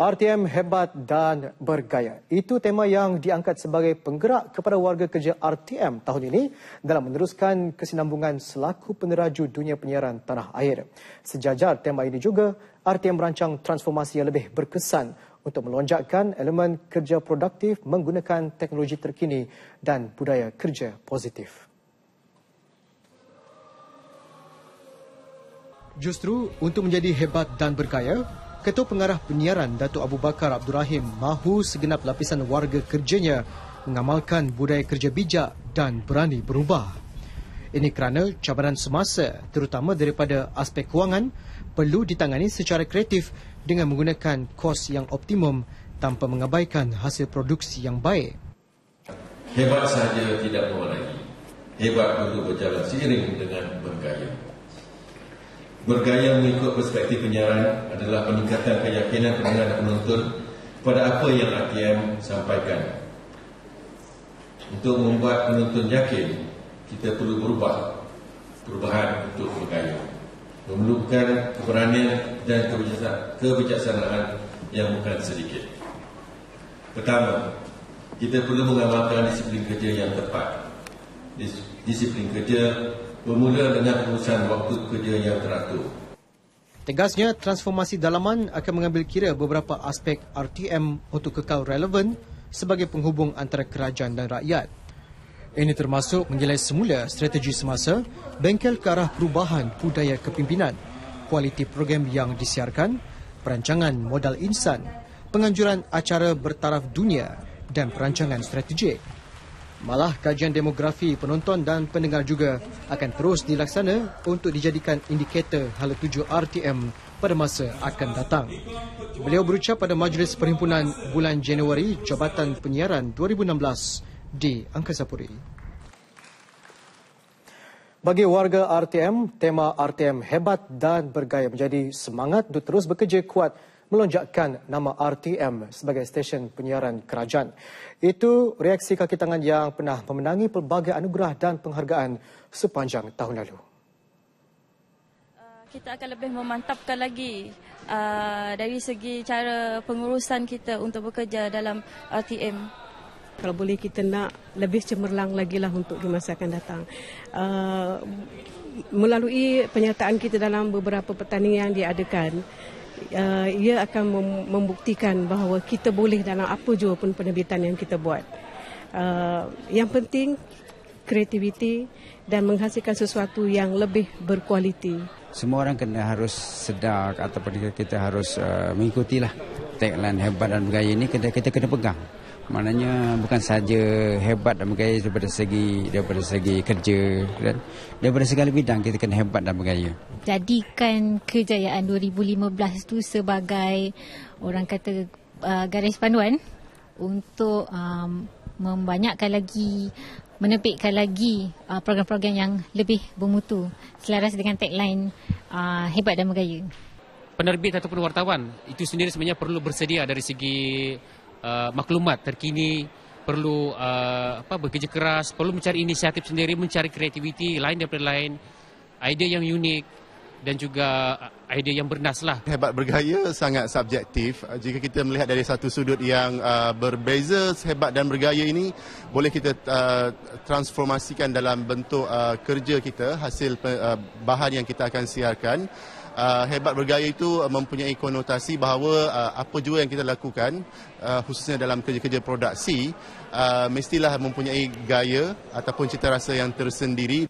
RTM hebat dan bergaya. Itu tema yang diangkat sebagai penggerak kepada warga kerja RTM tahun ini dalam meneruskan kesinambungan selaku peneraju dunia penyiaran tanah air. Sejajar tema ini juga, RTM merancang transformasi yang lebih berkesan untuk melonjakkan elemen kerja produktif menggunakan teknologi terkini dan budaya kerja positif. Justru untuk menjadi hebat dan bergaya, Ketua Pengarah Penyiaran Datuk Abu Bakar Abdul Rahim mahu segenap lapisan warga kerjanya mengamalkan budaya kerja bijak dan berani berubah. Ini kerana cabaran semasa terutama daripada aspek kewangan perlu ditangani secara kreatif dengan menggunakan kos yang optimum tanpa mengabaikan hasil produksi yang baik. Hebat saja tidak mahu lagi. Hebat perlu berjalan seiring dengan bergaya. Bergaya mengikut perspektif penyiaran adalah peningkatan keyakinan pendengar dan penonton pada apa yang RTM sampaikan. Untuk membuat penonton yakin, kita perlu berubah. Perubahan untuk bergaya. Memerlukan keberanian dan kebijaksanaan yang bukan sedikit. Pertama, kita perlu mengamalkan disiplin kerja yang tepat. Disiplin kerja bermula dengan pengurusan waktu kerja yang teratur. Tegasnya, transformasi dalaman akan mengambil kira beberapa aspek RTM untuk kekal relevan sebagai penghubung antara kerajaan dan rakyat. Ini termasuk menilai semula strategi semasa, bengkel ke arah perubahan budaya kepimpinan, kualiti program yang disiarkan, perancangan modal insan, penganjuran acara bertaraf dunia dan perancangan strategik. Malah kajian demografi penonton dan pendengar juga akan terus dilaksana untuk dijadikan indikator hala tuju RTM pada masa akan datang. Beliau berucap pada Majlis Perhimpunan bulan Januari Jabatan Penyiaran 2016 di Angkasa Puri. Bagi warga RTM, tema RTM hebat dan bergaya menjadi semangat untuk terus bekerja kuat melonjakkan nama RTM sebagai stesen penyiaran kerajaan. Itu reaksi kaki tangan yang pernah memenangi pelbagai anugerah dan penghargaan sepanjang tahun lalu. Uh, kita akan lebih memantapkan lagi uh, dari segi cara pengurusan kita untuk bekerja dalam RTM. Kalau boleh kita nak lebih cemerlang lagi lah untuk di masa akan datang. Uh, melalui penyertaan kita dalam beberapa pertandingan yang diadakan, uh, ia akan membuktikan bahawa kita boleh dalam apa jua pun penerbitan yang kita buat. Uh, yang penting kreativiti dan menghasilkan sesuatu yang lebih berkualiti. Semua orang kena harus sedar ataupun kita harus uh, mengikutilah tagline hebat dan bergaya ini kita kita kena pegang. Maknanya bukan saja hebat dan bergaya daripada segi daripada segi kerja dan daripada segala bidang kita kena hebat dan bergaya. Jadikan kejayaan 2015 itu sebagai orang kata uh, garis panduan untuk um, membanyakkan lagi menepikkan lagi uh, program-program yang lebih bermutu selaras dengan tagline uh, hebat dan bergaya. Penerbit ataupun wartawan itu sendiri sebenarnya perlu bersedia dari segi uh, maklumat terkini perlu uh, apa bekerja keras perlu mencari inisiatif sendiri mencari kreativiti lain daripada lain idea yang unik dan juga uh, idea yang bernas lah. Hebat bergaya sangat subjektif. Uh, jika kita melihat dari satu sudut yang uh, berbeza, hebat dan bergaya ini boleh kita uh, transformasikan dalam bentuk uh, kerja kita, hasil uh, bahan yang kita akan siarkan uh, hebat bergaya itu uh, mempunyai konotasi bahawa uh, apa jua yang kita lakukan uh, khususnya dalam kerja-kerja produksi uh, mestilah mempunyai gaya ataupun cita rasa yang tersendiri